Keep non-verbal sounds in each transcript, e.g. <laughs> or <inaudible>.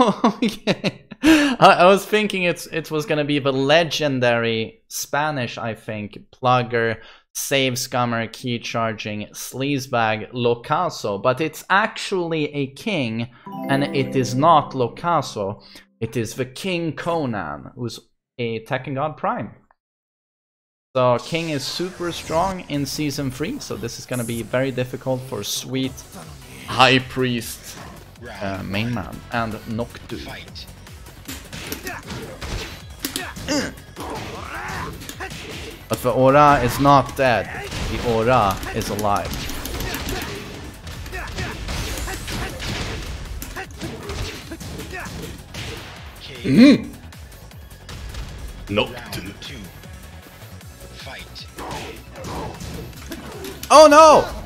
<laughs> okay. I, I was thinking it's it was gonna be the legendary Spanish, I think, plugger, save scummer, key charging, sleazebag, Locaso, but it's actually a king, and it is not Locaso. It is the King Conan, who's a Tekken God Prime. So King is super strong in season 3, so this is gonna be very difficult for sweet High Priest uh, main man and Noctis. But the Ora is not dead. The Ora is alive. KO. Noctis. Fight. Oh no!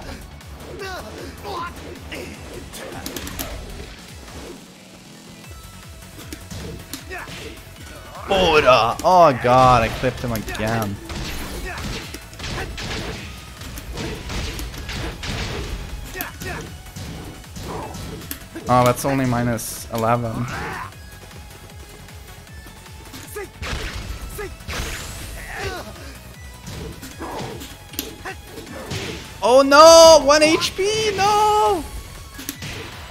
Ora! Oh, oh god, I clipped him again. Oh, that's only minus 11. Oh no! 1 HP! No! <laughs>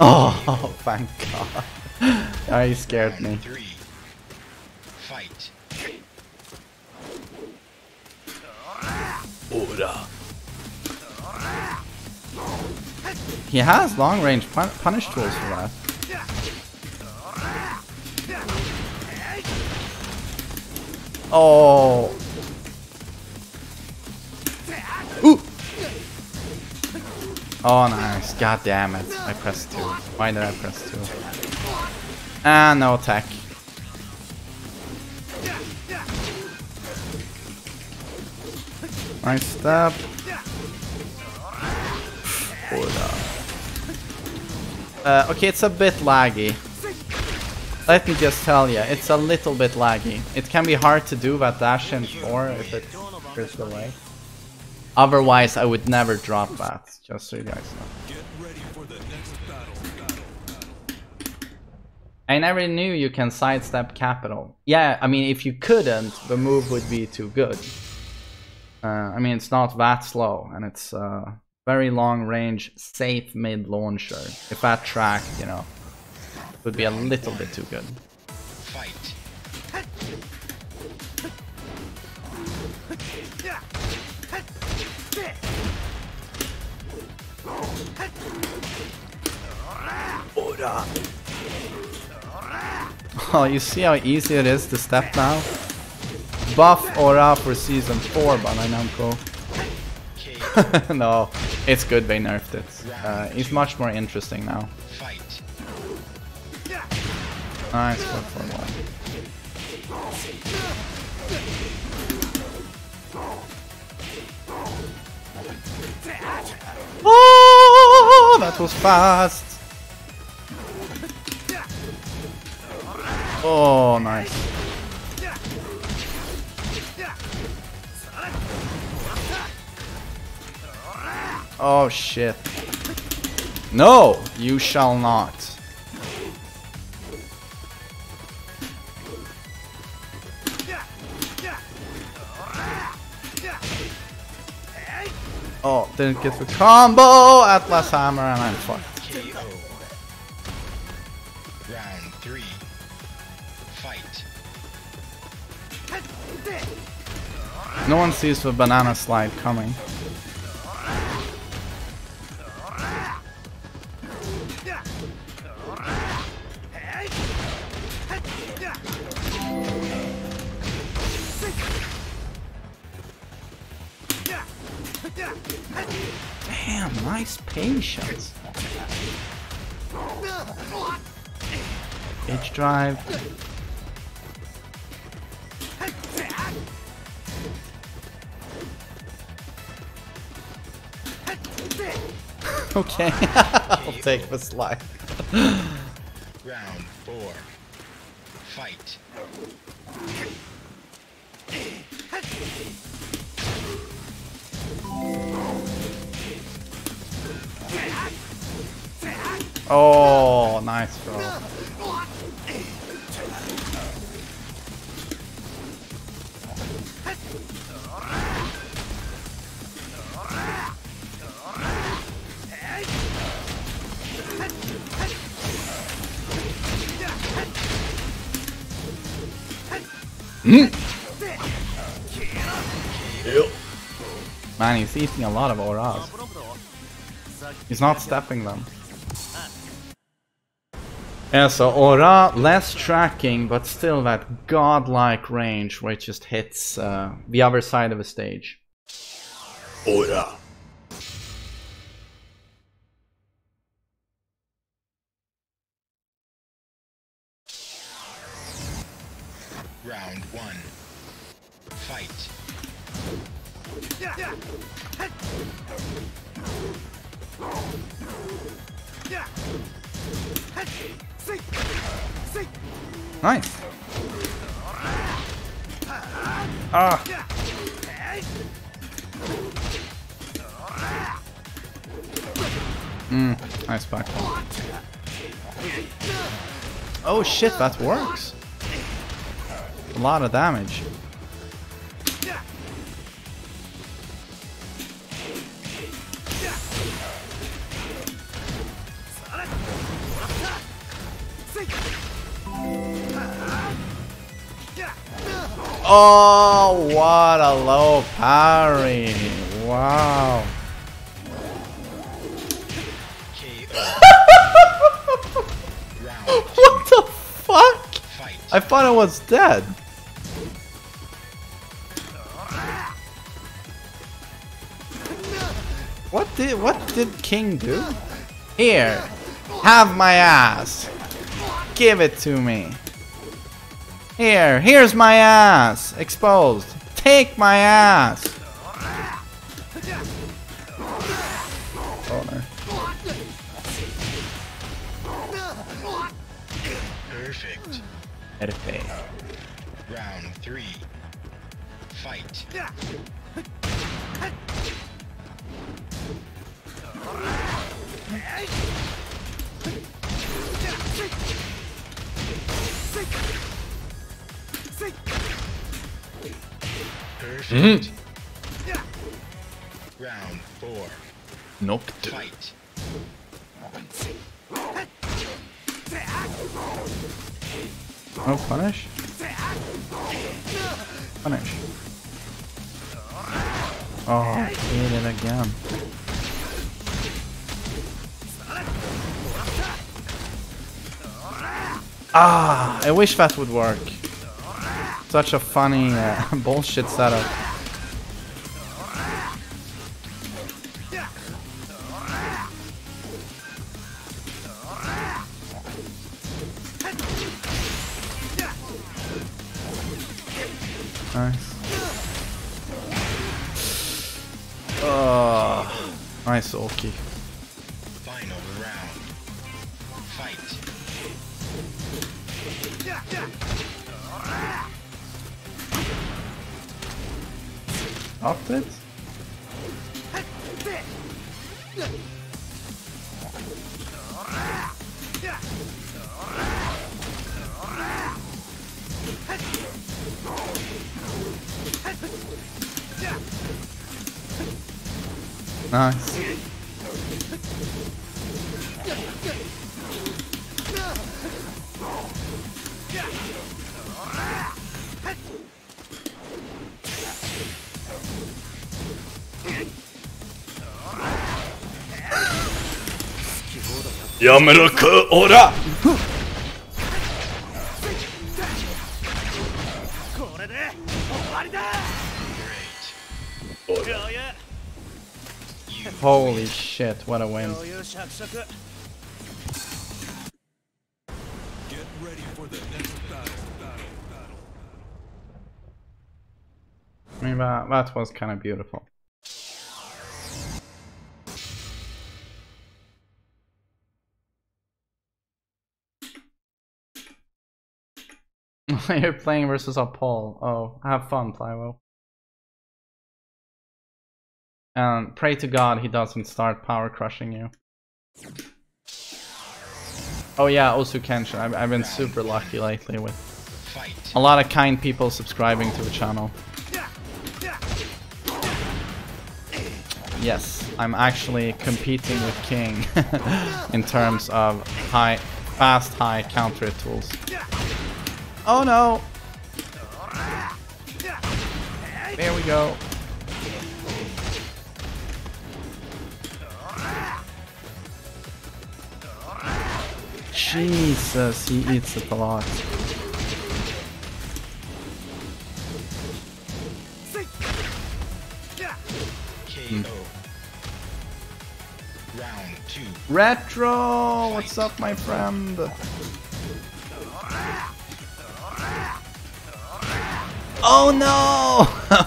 Oh, thank god. <laughs> Oh, scared me. Round. Fight. Ora. He has long range pun punish tools for that. Oh. Ooh. Oh, nice. God damn it. I pressed 2. Why did I press 2? Ah, no attack. Nice step. Uh, okay, it's a bit laggy. Let me just tell you, it's a little bit laggy. It can be hard to do that dash in 4 if it goes away. Otherwise, I would never drop that, just so you guys know. I never knew you can sidestep capital. Yeah, I mean, if you couldn't, the move would be too good. Uh, I mean, it's not that slow, and it's uh, very long range, safe mid launcher. If that track, you know, would be a little bit too good. Fight. <laughs> Oh, you see how easy it is to step now? Buff Ora for season 4, Bandai Namco. <laughs> No, it's good they nerfed it. Uh, he's much more interesting now. Nice, 4 for 1. Oh, that was fast. Oh, nice. Oh shit. No, you shall not. Oh, didn't get the combo! Atlas Hammer and I'm fucked. KO. Round three. Fight. No one sees the banana slide coming. Damn, nice patience. H drive. Okay, <laughs> I'll take the slide. Round four. Fight. Oh, nice, bro. Hmm? Man, he's eating a lot of auras. He's not stepping them. Yeah, so Ora, less tracking, but still that godlike range where it just hits uh, the other side of a stage. Ora. Nice. Ah. Mm, nice back. Oh shit, that works. A lot of damage. Oh, what a low parry. Wow. <laughs> What the fuck? I thought I was dead. What did what did King do? Here, have my ass. Give it to me. Here, here's my ass. Exposed. Take my ass. Oh. Perfect. Perfect. Round three. Fight. Perfect. Round four. Knocked. Fight. Oh, punish? Punish. Oh, hit it again. Ah, I wish that would work. Such a funny uh, <laughs> bullshit setup. Nice. Yamaruku Ora. What a win. I mean, that, that was kind of beautiful. <laughs> You're playing versus a Paul. Oh, have fun, Plywo. And pray to God he doesn't start power crushing you. Oh yeah, also Kenshin. I've, I've been super lucky lately with a lot of kind people subscribing to the channel. Yes, I'm actually competing with King <laughs> in terms of high, fast, high counter tools. Oh no! There we go. Jesus, he eats it a lot. Round two. Retro! What's up, my friend? Oh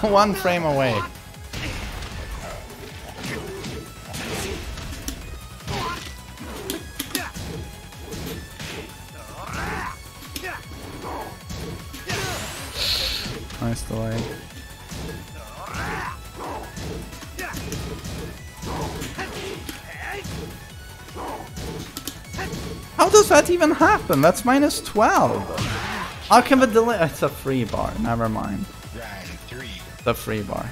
no! <laughs> One frame away. Nice delay. How does that even happen? That's minus 12. How can the delay? It's a free bar. Never mind. Round three. The free bar.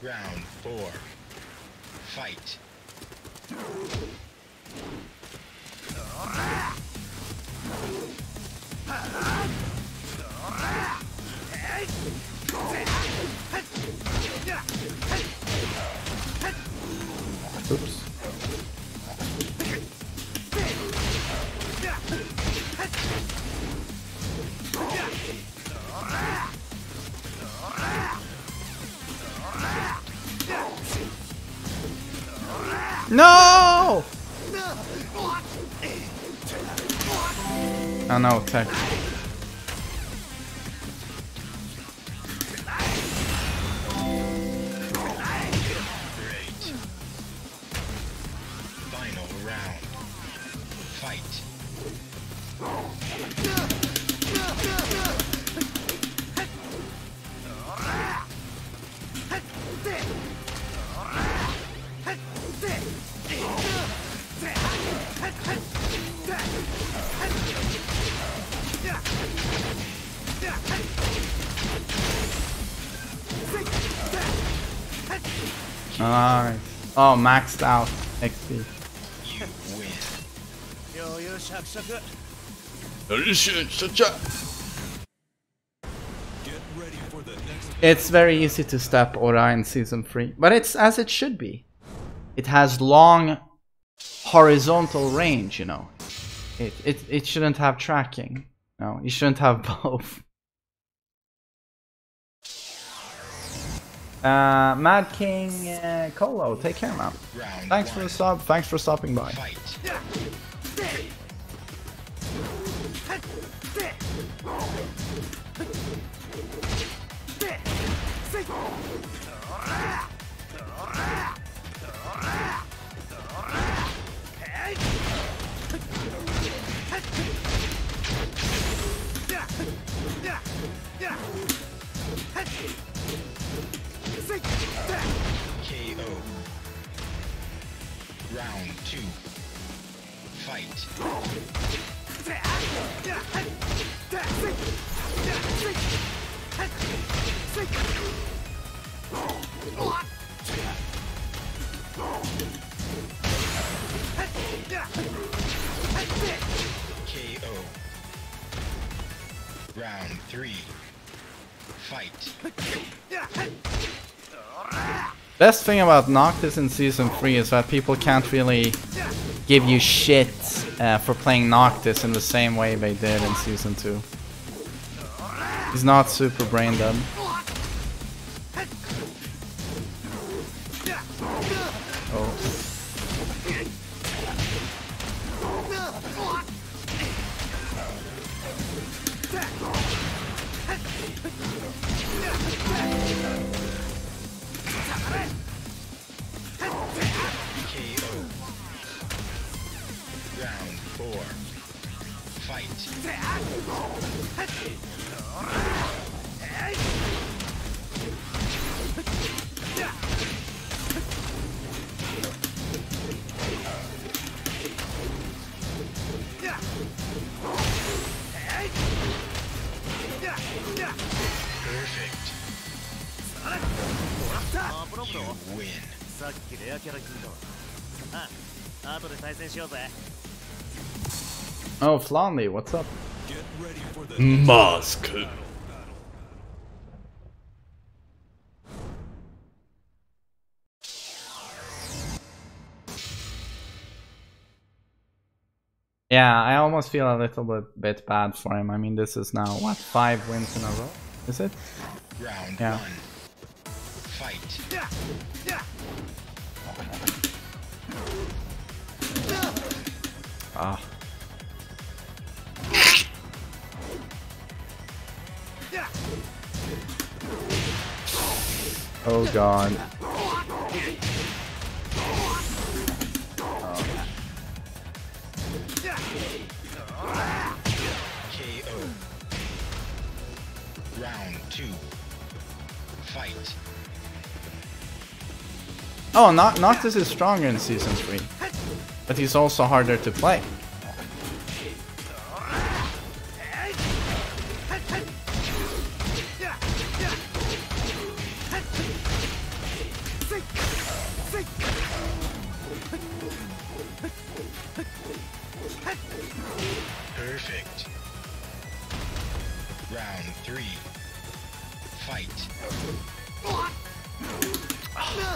Round four. Fight. No! Oh no, tech. Oh, maxed out XP. You win. It's very easy to step Ora in season 3, but it's as it should be. It has long horizontal range, you know. It it it shouldn't have tracking. No, you shouldn't have <laughs> both. Uh, Mad King uh, Colo, take care, man. Thanks for the sub. Thanks for stopping by. Fight. KO. Round two. Fight. Best thing about Noctis in season 3 is that people can't really give you shit uh, for playing Noctis in the same way they did in season 2. He's not super brain dead. as you're there. Oh, Flanley, what's up? Mask. Yeah, I almost feel a little bit, bit bad for him. I mean, this is now, what, five wins in a row? Is it? Round yeah. one. Fight. Ah. Oh god. KO. Round two. Fight. Oh, Noc- Noctis is stronger in Season 3. But he's also harder to play. Perfect. Round three. Fight.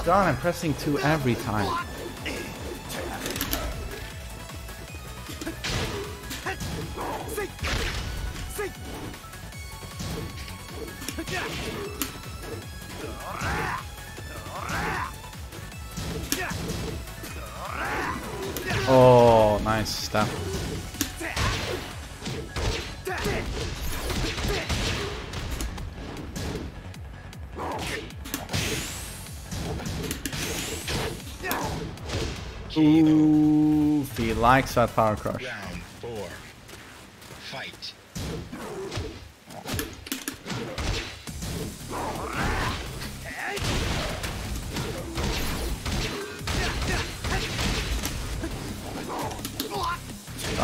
God, I'm pressing 2 every time. Oh, nice step. Oof, he likes that power crush.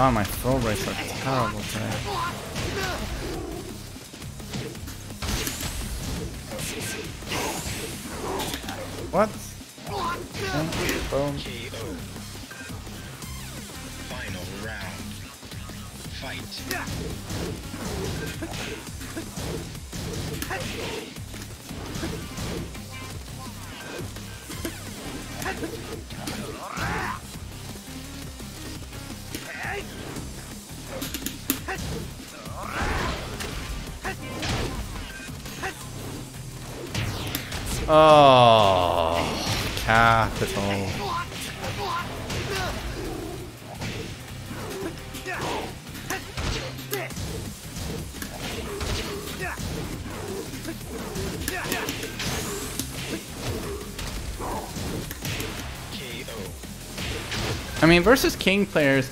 Oh, my throw rates are terrible today. What? Boom. Final round. Fight. <laughs> Oh, capital. I mean, versus king players,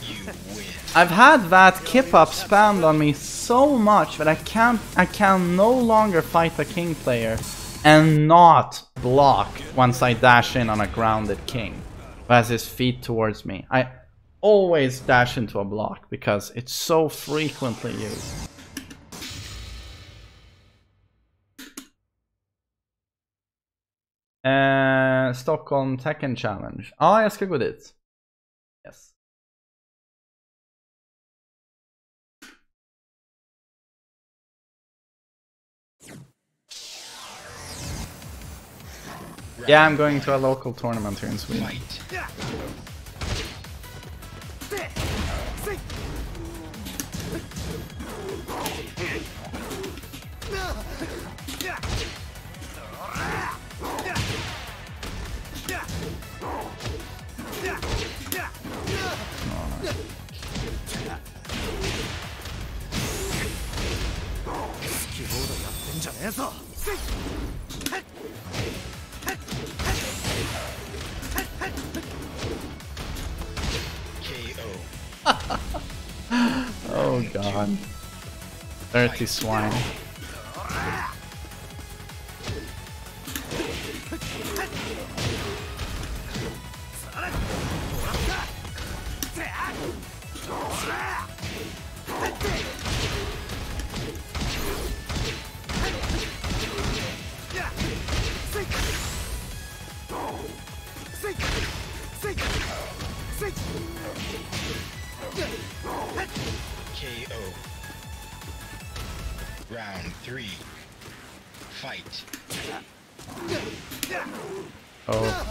I've had that kip up spammed on me so much that I can't, I can no longer fight a king player and not block once I dash in on a grounded king who has his feet towards me. I always dash into a block because it's so frequently used. Eh, Stockholm Tekken Challenge. Ja, jag ska gå dit. Yeah, I'm going to a local tournament here in Sweden. Fight. God. Dirty swine. Fight. Oh.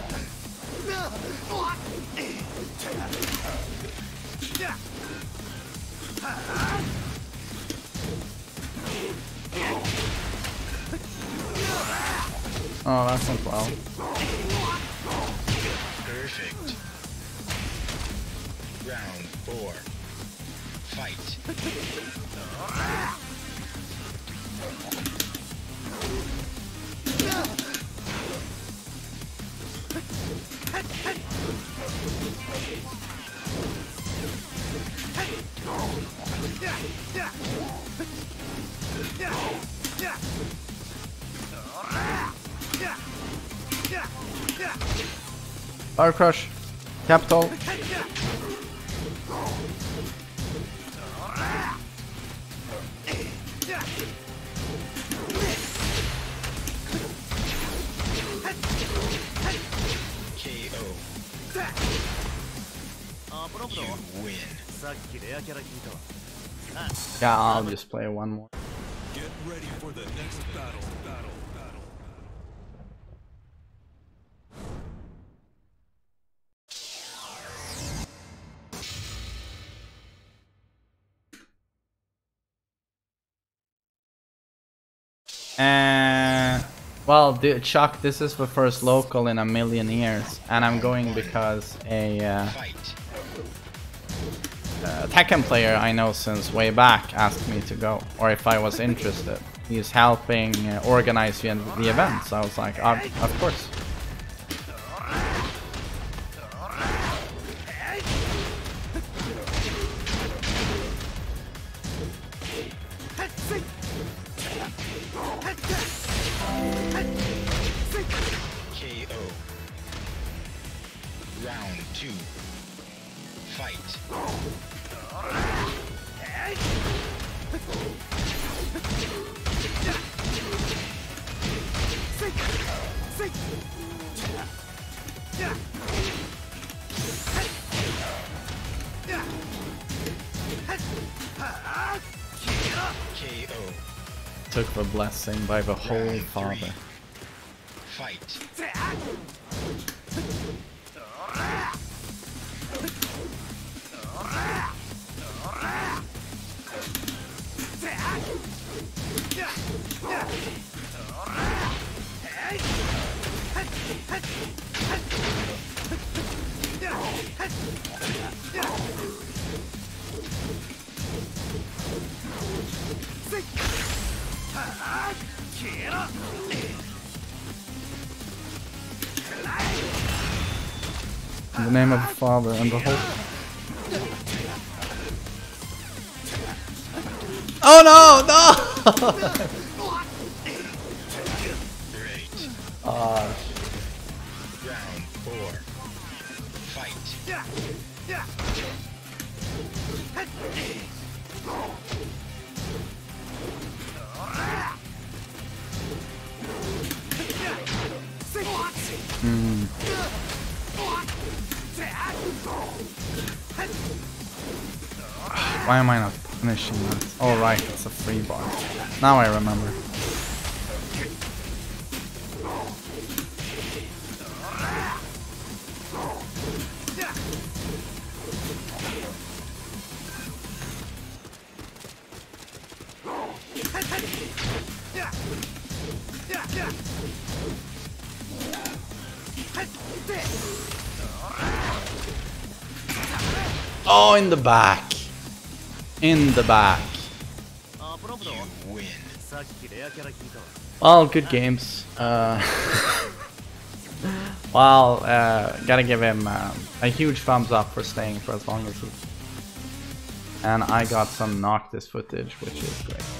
Oh, that's not well. Fire crush. Capital. I'll just play one more. Get ready for the next battle. Battle. Battle. Uh, well, dude, Chuck, this is the first local in a million years, and I'm going because a uh, Fight. Uh, Tekken player I know since way back asked me to go, or if I was interested. He's helping uh, organize the, the event, so I was like, "Uh, of course. KO. Round two. Fight. Blessing by the Holy Father. In the name of the Father and the Holy. Oh no, no! <laughs> why am I not punishing that? Oh right, it's a free bar. Now I remember. Oh, in the back in the back. Well, good games. Uh, <laughs> well, uh, gotta give him uh, a huge thumbs up for staying for as long as he... And I got some Noctis footage, which is great.